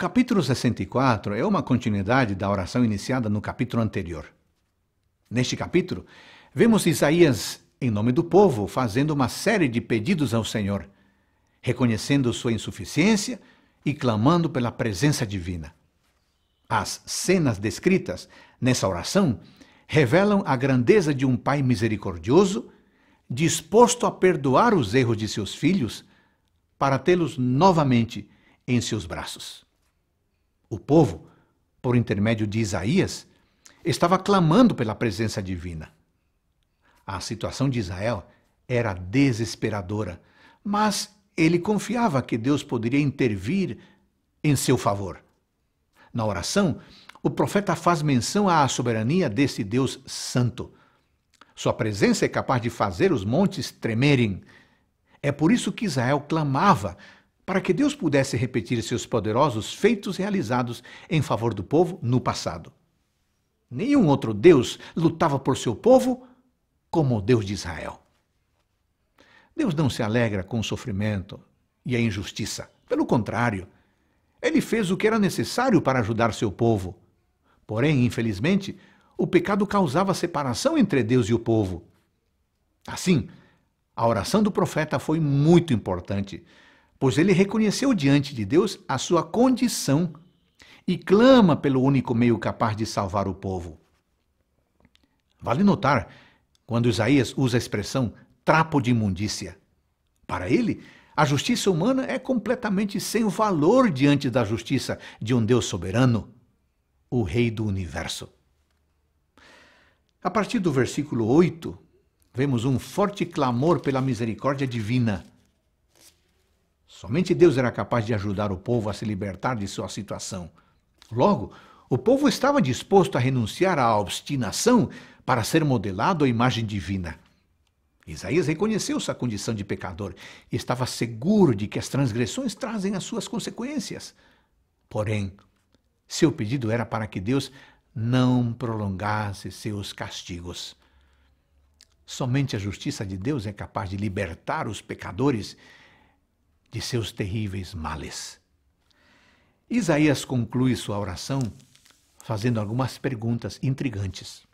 capítulo 64 é uma continuidade da oração iniciada no capítulo anterior. Neste capítulo, vemos Isaías, em nome do povo, fazendo uma série de pedidos ao Senhor, reconhecendo sua insuficiência e clamando pela presença divina. As cenas descritas nessa oração revelam a grandeza de um pai misericordioso, disposto a perdoar os erros de seus filhos para tê-los novamente em seus braços. O povo, por intermédio de Isaías, estava clamando pela presença divina. A situação de Israel era desesperadora, mas ele confiava que Deus poderia intervir em seu favor. Na oração, o profeta faz menção à soberania desse Deus santo. Sua presença é capaz de fazer os montes tremerem. É por isso que Israel clamava para que Deus pudesse repetir seus poderosos feitos realizados em favor do povo no passado. Nenhum outro Deus lutava por seu povo como o Deus de Israel. Deus não se alegra com o sofrimento e a injustiça. Pelo contrário, ele fez o que era necessário para ajudar seu povo. Porém, infelizmente, o pecado causava separação entre Deus e o povo. Assim, a oração do profeta foi muito importante, pois ele reconheceu diante de Deus a sua condição e clama pelo único meio capaz de salvar o povo. Vale notar quando Isaías usa a expressão trapo de imundícia. Para ele, a justiça humana é completamente sem valor diante da justiça de um Deus soberano, o Rei do universo. A partir do versículo 8, vemos um forte clamor pela misericórdia divina. Somente Deus era capaz de ajudar o povo a se libertar de sua situação. Logo, o povo estava disposto a renunciar à obstinação para ser modelado à imagem divina. Isaías reconheceu sua condição de pecador e estava seguro de que as transgressões trazem as suas consequências. Porém, seu pedido era para que Deus não prolongasse seus castigos. Somente a justiça de Deus é capaz de libertar os pecadores de seus terríveis males. Isaías conclui sua oração fazendo algumas perguntas intrigantes.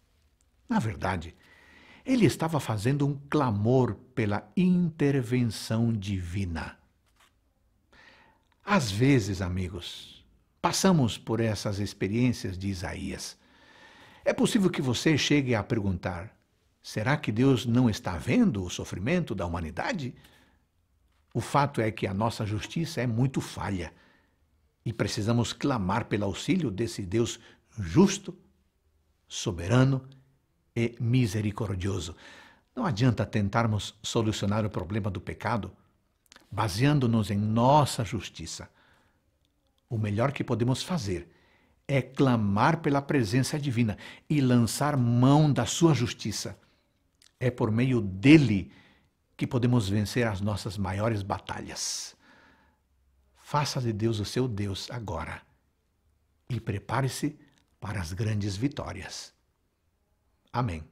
Na verdade, ele estava fazendo um clamor pela intervenção divina. Às vezes, amigos, passamos por essas experiências de Isaías. É possível que você chegue a perguntar: será que Deus não está vendo o sofrimento da humanidade? O fato é que a nossa justiça é muito falha e precisamos clamar pelo auxílio desse Deus justo, soberano e misericordioso. Não adianta tentarmos solucionar o problema do pecado baseando-nos em nossa justiça. O melhor que podemos fazer é clamar pela presença divina e lançar mão da sua justiça. É por meio dele que podemos vencer as nossas maiores batalhas. Faça de Deus o seu Deus agora e prepare-se para as grandes vitórias. Amém.